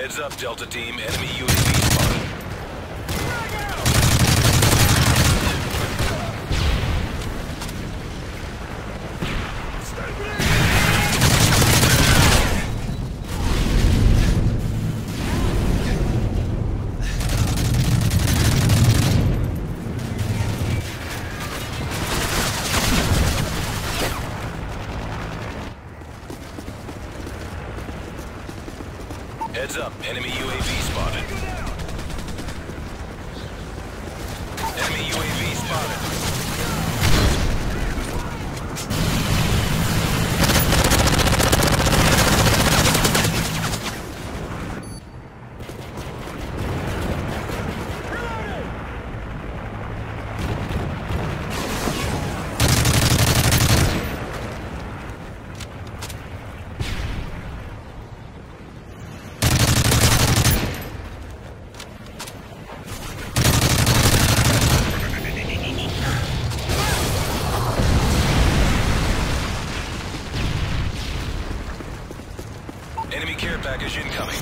Heads up, Delta Team. Enemy UAV Heads up, enemy UAV spotted. Enemy UAV spotted. Enemy care package incoming.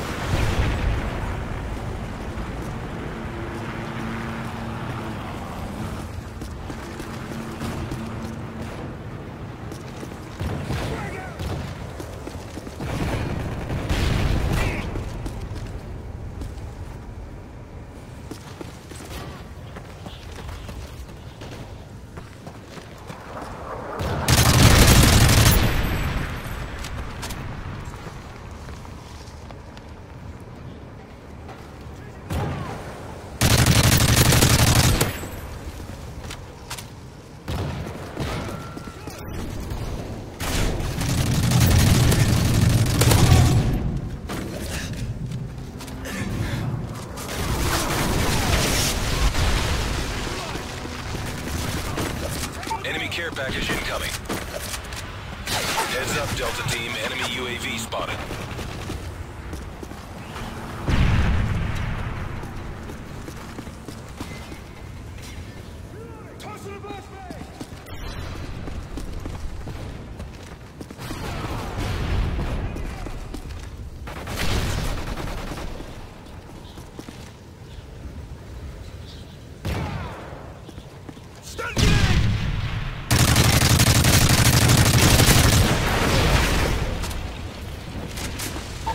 Enemy care package incoming. Heads up, Delta Team. Enemy UAV spotted.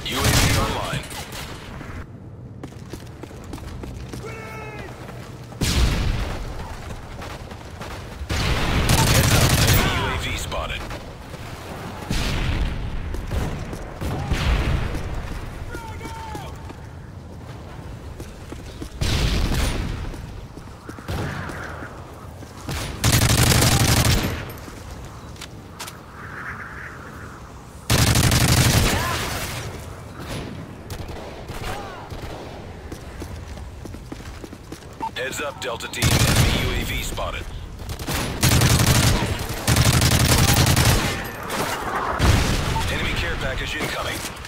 UAV online. Heads up, enemy UAV spotted. Heads up, Delta Team. Enemy UAV spotted. Enemy care package incoming.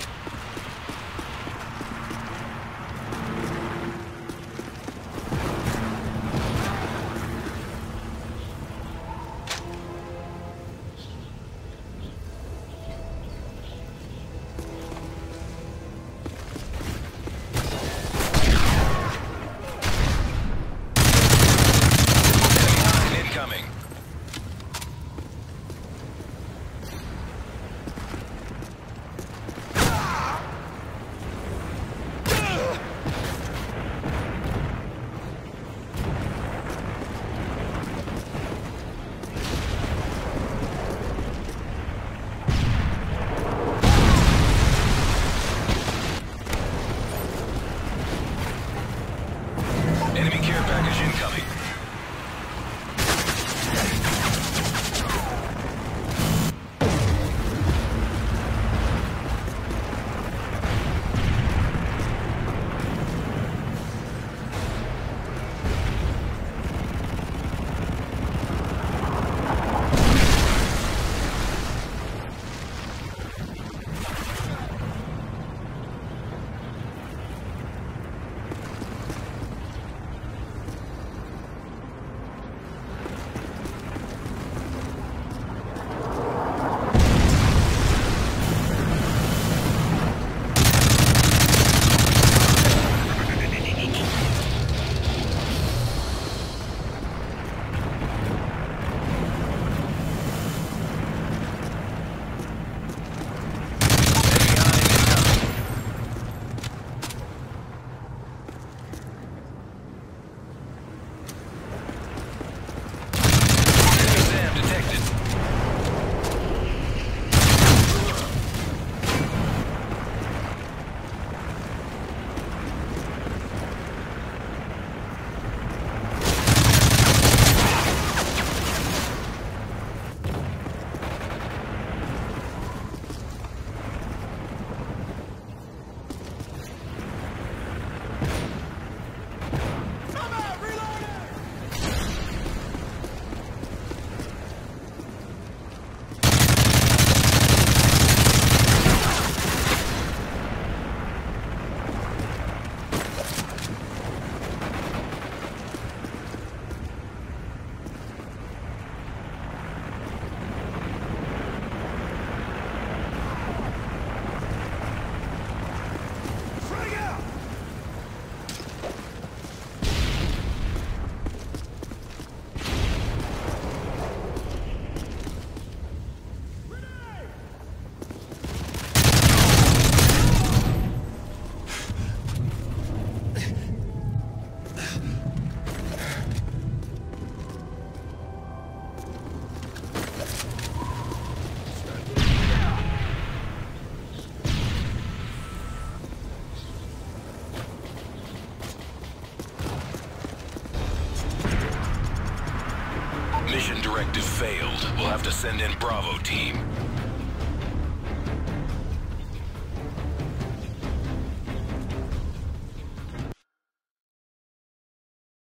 Mission directive failed. We'll have to send in Bravo team.